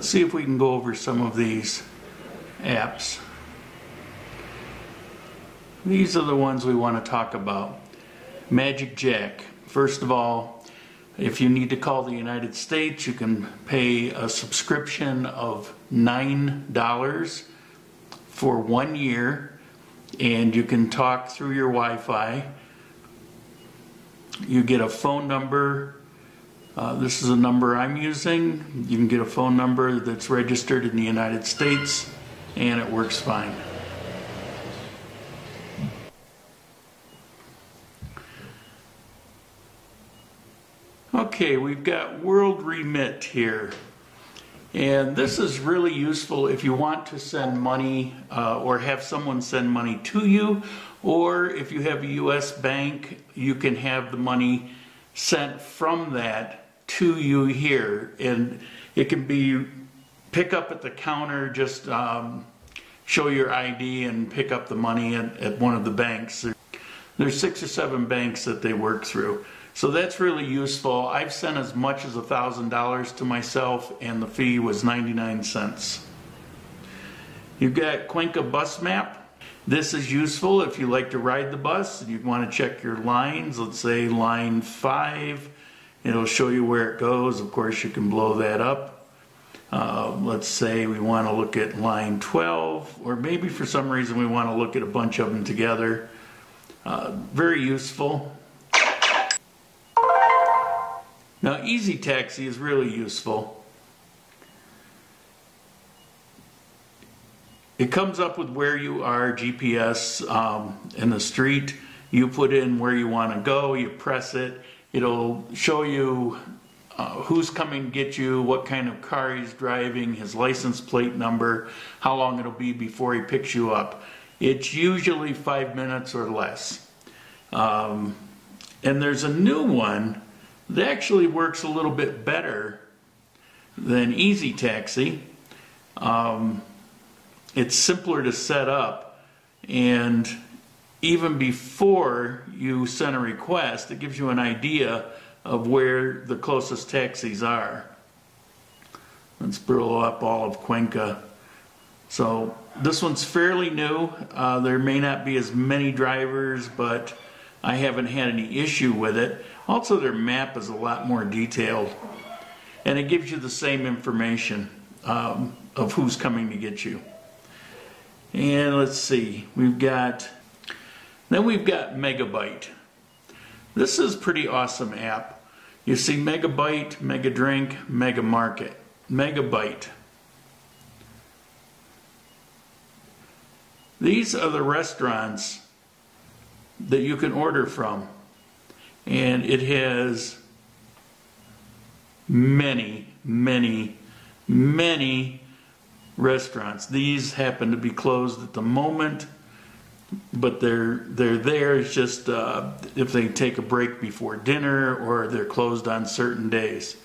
Let's see if we can go over some of these apps. These are the ones we want to talk about. Magic Jack. First of all, if you need to call the United States, you can pay a subscription of $9 for one year and you can talk through your Wi-Fi. You get a phone number. Uh, this is a number I'm using. You can get a phone number that's registered in the United States and it works fine. Okay, we've got World Remit here. And this is really useful if you want to send money uh, or have someone send money to you, or if you have a U.S. bank, you can have the money sent from that to you here. And it can be pick up at the counter, just um, show your ID and pick up the money at, at one of the banks. There's six or seven banks that they work through. So that's really useful. I've sent as much as a $1,000 to myself and the fee was 99 cents. You've got Cuenca Bus Map. This is useful if you like to ride the bus and you want to check your lines. Let's say line 5. It'll show you where it goes. Of course, you can blow that up. Uh, let's say we want to look at line 12 or maybe for some reason we want to look at a bunch of them together. Uh, very useful. Now Easy Taxi is really useful. It comes up with where you are, GPS um, in the street. You put in where you want to go, you press it. It'll show you uh, who's coming to get you, what kind of car he's driving, his license plate number, how long it'll be before he picks you up. It's usually five minutes or less. Um, and there's a new one that actually works a little bit better than Easy Taxi. Um, it's simpler to set up and even before you send a request, it gives you an idea of where the closest taxis are. Let's blow up all of Cuenca. So this one's fairly new. Uh, there may not be as many drivers, but I haven't had any issue with it. Also, their map is a lot more detailed, and it gives you the same information um, of who's coming to get you. And let's see, we've got, then we've got Megabyte. This is pretty awesome app. You see Megabyte, Mega Drink, Mega Market. Megabyte. These are the restaurants that you can order from. And it has many, many, many restaurants. These happen to be closed at the moment, but they're they're there. It's just uh, if they take a break before dinner or they're closed on certain days.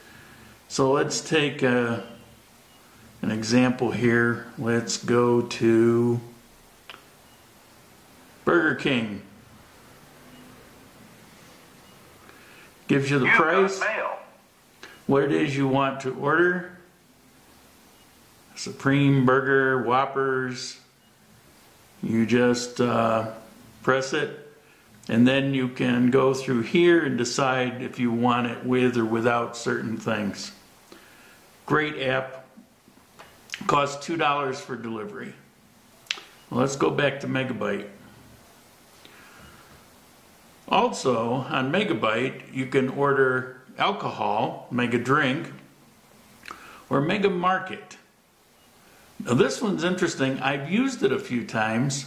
So let's take a, uh, an example here. Let's go to Burger King. Gives you the you price, what it is you want to order. Supreme Burger, Whoppers. You just uh, press it and then you can go through here and decide if you want it with or without certain things. Great app. Costs $2 for delivery. Well, let's go back to Megabyte. Also, on Megabyte, you can order alcohol, Mega Drink, or Mega Market. Now this one's interesting. I've used it a few times.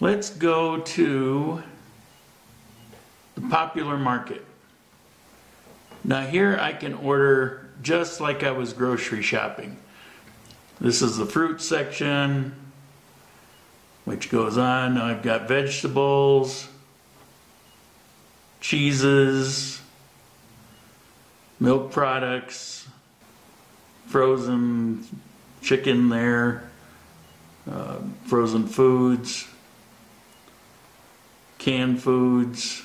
Let's go to the popular market. Now here I can order just like I was grocery shopping. This is the fruit section, which goes on. Now I've got vegetables, cheeses, milk products, frozen chicken there, uh, frozen foods, canned foods,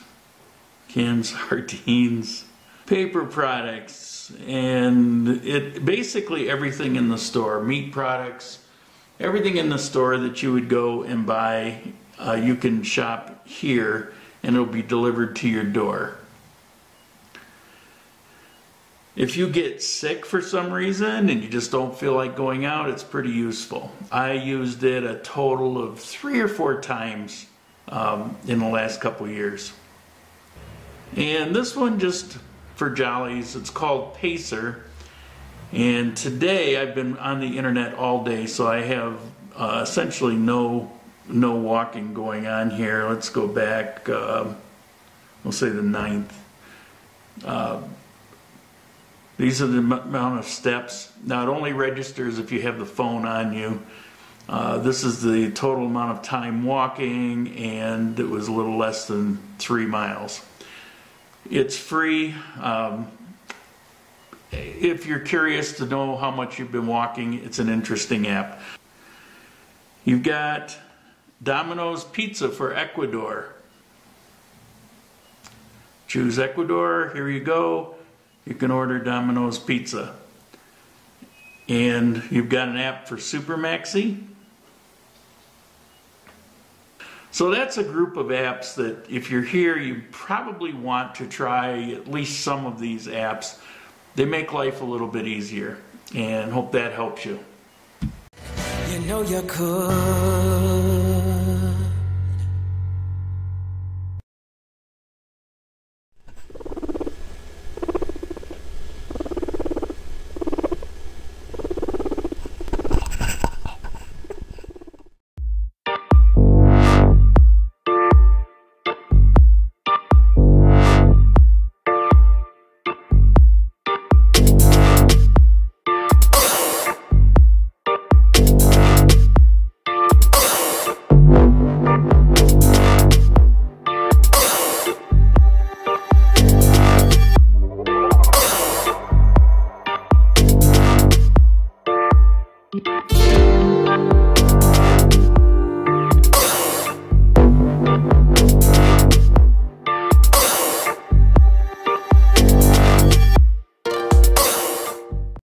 canned sardines, paper products, and it basically everything in the store, meat products, everything in the store that you would go and buy, uh, you can shop here and it'll be delivered to your door. If you get sick for some reason and you just don't feel like going out, it's pretty useful. I used it a total of three or four times um, in the last couple years. And this one just for jollies, it's called Pacer. And today I've been on the internet all day, so I have uh, essentially no no walking going on here. Let's go back, uh, we'll say the ninth. Uh, these are the amount of steps. Now it only registers if you have the phone on you. Uh, this is the total amount of time walking and it was a little less than three miles. It's free. Um, if you're curious to know how much you've been walking, it's an interesting app. You've got Domino's Pizza for Ecuador. Choose Ecuador, here you go. You can order Domino's Pizza. And you've got an app for Super Maxi. So that's a group of apps that if you're here, you probably want to try at least some of these apps. They make life a little bit easier and hope that helps you. You know you could. Música